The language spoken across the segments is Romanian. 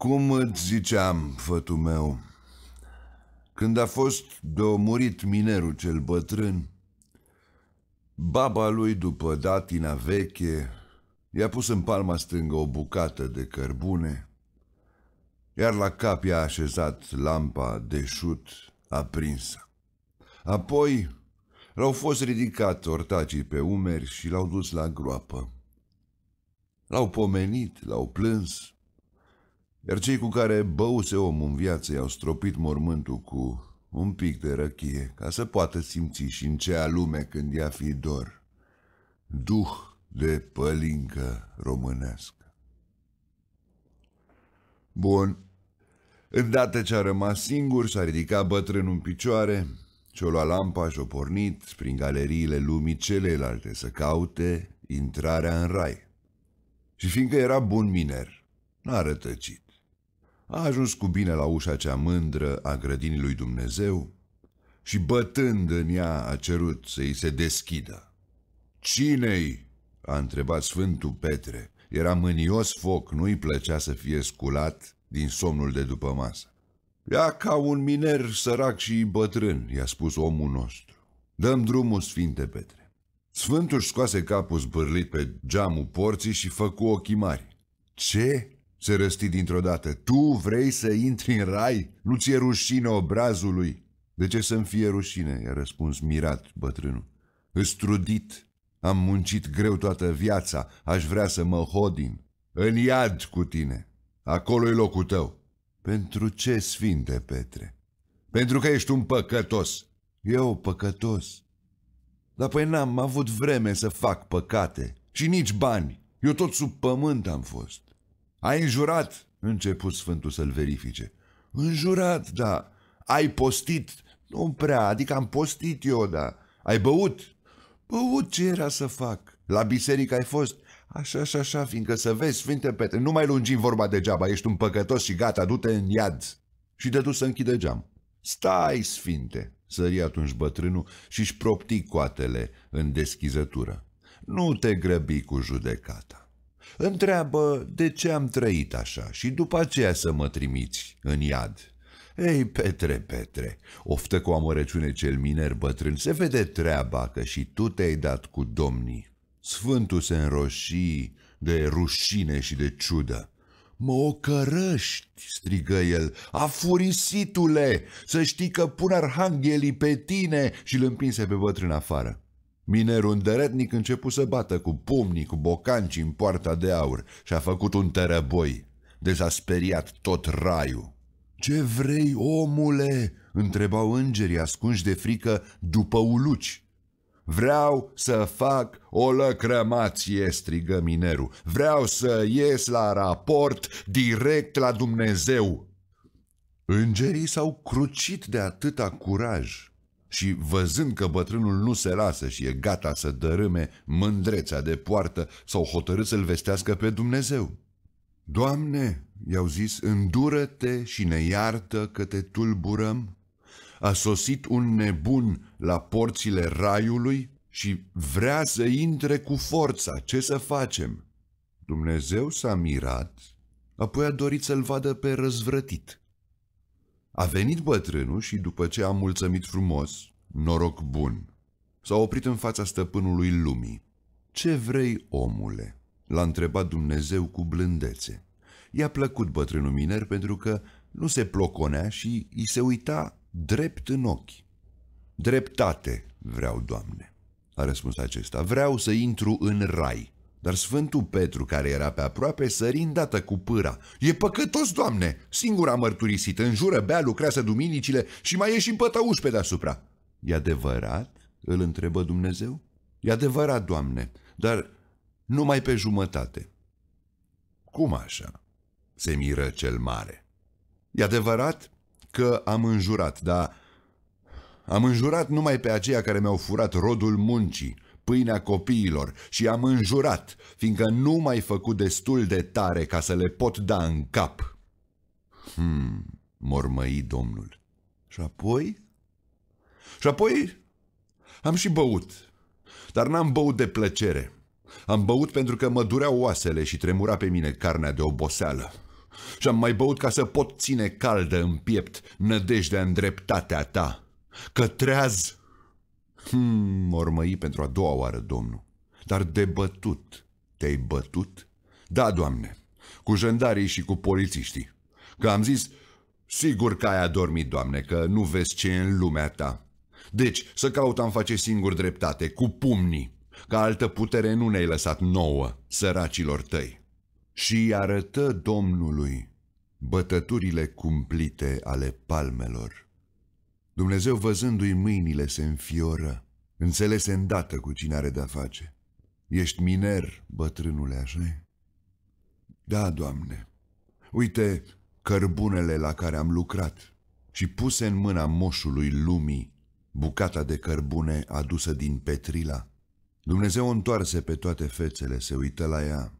Cum îți ziceam, fătul meu, când a fost de murit minerul cel bătrân, baba lui după datina veche i-a pus în palma stângă o bucată de cărbune, iar la cap i-a așezat lampa de șut aprinsă. Apoi l-au fost ridicat ortacii pe umeri și l-au dus la groapă. L-au pomenit, l-au plâns, iar cei cu care băuse omul în viață i-au stropit mormântul cu un pic de răchie, ca să poată simți și în cea lume când ea fi dor. Duh de pălincă românească. Bun. Îndată ce a rămas singur, s-a ridicat bătrânul în picioare și-o lua lampa și-o pornit prin galeriile lumii celelalte să caute intrarea în rai. Și fiindcă era bun miner, n-a rătăcit. A ajuns cu bine la ușa cea mândră a grădinii lui Dumnezeu și bătând în ea a cerut să-i se deschidă. Cine-i? a întrebat Sfântul Petre. Era mânios foc, nu-i plăcea să fie sculat din somnul de după masă. Ia ca un miner sărac și bătrân, i-a spus omul nostru. Dăm drumul, Sfinte Petre. Sfântul scoase capul zbârlit pe geamul porții și făcu ochii mari. Ce? Se răsti dintr-o dată. Tu vrei să intri în rai? Nu ți-e rușine obrazului? De ce să-mi fie rușine? i-a răspuns mirat bătrânul. Îți trudit, am muncit greu toată viața, aș vrea să mă hodin. În iad cu tine. acolo e locul tău. Pentru ce, Sfinte Petre? Pentru că ești un păcătos. Eu păcătos? Dar păi n-am avut vreme să fac păcate și nici bani. Eu tot sub pământ am fost. Ai înjurat? Început Sfântul să-l verifice. Înjurat, da. Ai postit? Nu prea, adică am postit eu, da. Ai băut? Băut ce era să fac? La biserică ai fost? Așa, așa, așa, fiindcă să vezi, Sfinte Petre, nu mai lungim vorba degeaba, ești un păcătos și gata, du-te în iad. Și de dus să închide geam. Stai, Sfinte, sări atunci bătrânul și-și propti coatele în deschizătură. Nu te grăbi cu judecata. Întreabă de ce am trăit așa și după aceea să mă trimiți în iad. Ei, Petre, Petre, oftă cu amărăciune cel miner bătrân, se vede treaba că și tu te-ai dat cu domnii. Sfântul se înroșii de rușine și de ciudă. Mă ocărăști, strigă el, afurisitule, să știi că pun arhanghelii pe tine și îl împinse pe bătrân afară. Minerul îndăretnic început să bată cu pumnii, cu bocanci în poarta de aur și a făcut un tărăboi, de s-a speriat tot raiul. Ce vrei, omule?" întrebau îngerii ascunși de frică după uluci. Vreau să fac o lăcrămație, strigă minerul. Vreau să ies la raport direct la Dumnezeu. Îngerii s-au crucit de atâta curaj și văzând că bătrânul nu se lasă și e gata să dărâme mândrețea de poartă, s-au hotărât să-l vestească pe Dumnezeu. Doamne, i-au zis, îndură-te și ne iartă că te tulburăm. A sosit un nebun la porțile raiului și vrea să intre cu forța. Ce să facem? Dumnezeu s-a mirat, apoi a dorit să-l vadă pe răzvrătit. A venit bătrânul și după ce a mulțumit frumos, noroc bun, s-a oprit în fața stăpânului lumii. Ce vrei, omule?" l-a întrebat Dumnezeu cu blândețe. I-a plăcut bătrânul miner pentru că nu se ploconea și îi se uita drept în ochi. Dreptate vreau, Doamne, a răspuns acesta. Vreau să intru în rai. Dar Sfântul Petru, care era pe aproape, sări îndată cu pâra. E păcătos, doamne! Singura mărturisit, înjură, bea, lucrează duminicile și mai e și pătăuș pe deasupra. E adevărat? îl întrebă Dumnezeu. E adevărat, doamne, dar numai pe jumătate. Cum așa? se miră cel mare. E adevărat că am înjurat, dar am înjurat numai pe aceia care mi-au furat rodul muncii, pâinea copiilor și am înjurat, fiindcă nu m-ai făcut destul de tare ca să le pot da în cap. Hmm, mormăi domnul. Și apoi? Și apoi am și băut, dar n-am băut de plăcere. Am băut pentru că mă dureau oasele și tremura pe mine carnea de oboseală. și am mai băut ca să pot ține caldă în piept nădejdea în dreptatea ta. Că treaz... Hmm, mormăi pentru a doua oară, domnul. Dar de bătut. Te-ai bătut? Da, doamne, cu jandarii și cu polițiștii. Că am zis, sigur că ai adormit, doamne, că nu vezi ce e în lumea ta. Deci, să cautam face singur dreptate, cu pumnii, că altă putere nu ne-ai lăsat nouă, săracilor tăi. Și arătă Domnului bătăturile cumplite ale palmelor. Dumnezeu văzându-i mâinile se înfioră, înțelese îndată cu cine are de-a face. Ești miner, bătrânule, așa Da, Doamne. Uite cărbunele la care am lucrat și puse în mâna moșului lumii bucata de cărbune adusă din Petrila. Dumnezeu întoarse pe toate fețele, se uită la ea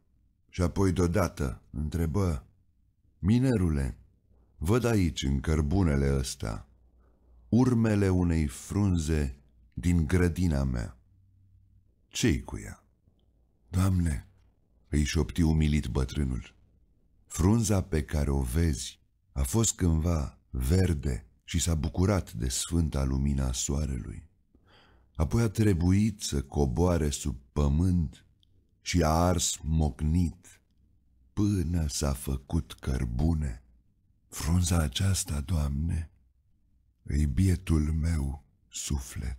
și apoi deodată întrebă, Minerule, văd aici în cărbunele ăsta urmele unei frunze din grădina mea. Ce-i cu ea? Doamne, îi șopti umilit bătrânul, frunza pe care o vezi a fost cândva verde și s-a bucurat de sfânta lumina soarelui. Apoi a trebuit să coboare sub pământ și a ars mocnit până s-a făcut cărbune. Frunza aceasta, Doamne, îi bietul meu suflet.